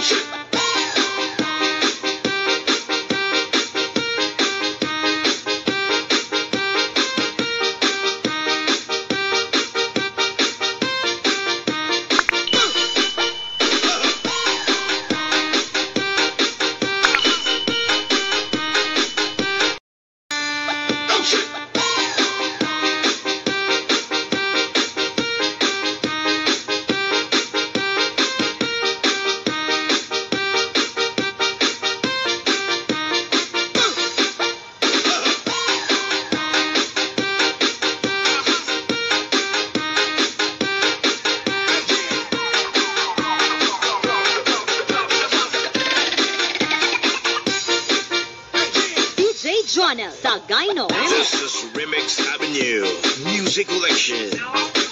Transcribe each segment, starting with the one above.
Johnson. Music.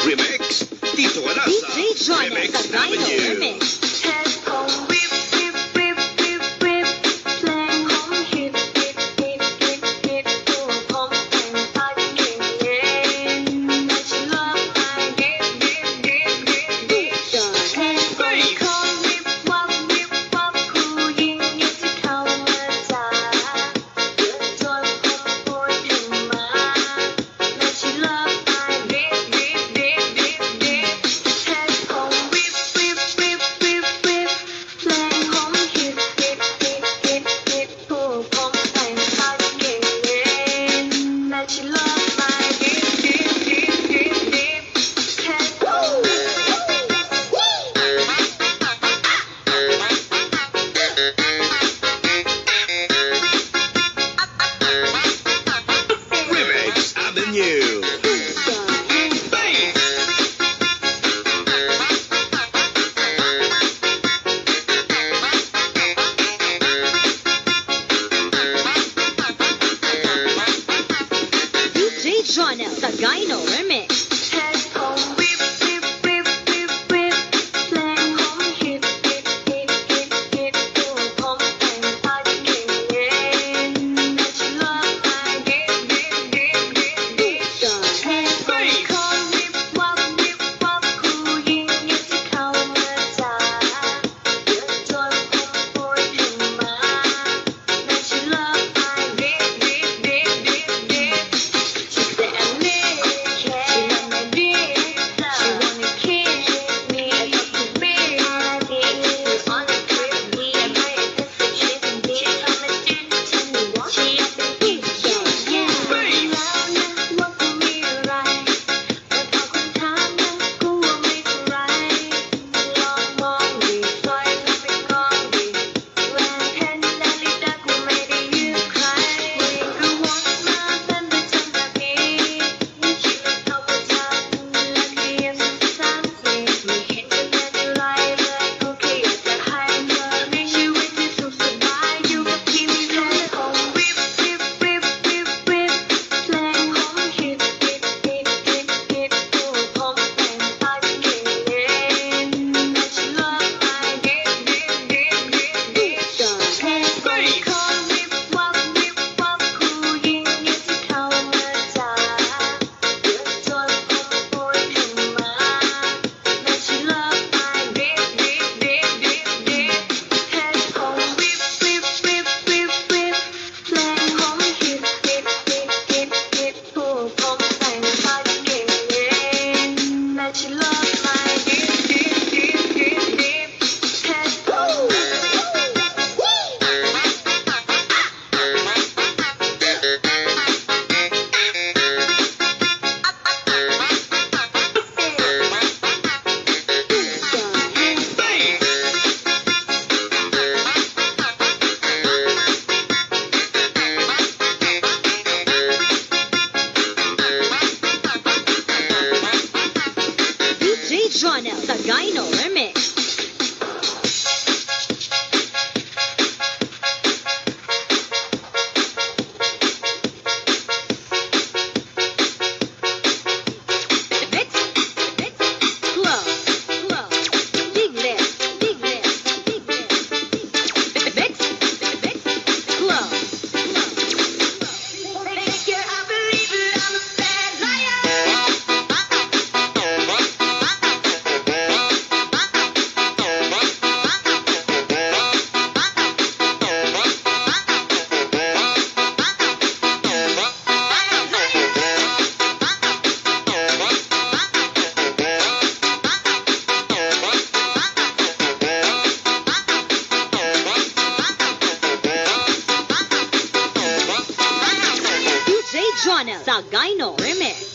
Remix, dito ka na sa DJ Jonel Remix Avenue. Sagayno Remix.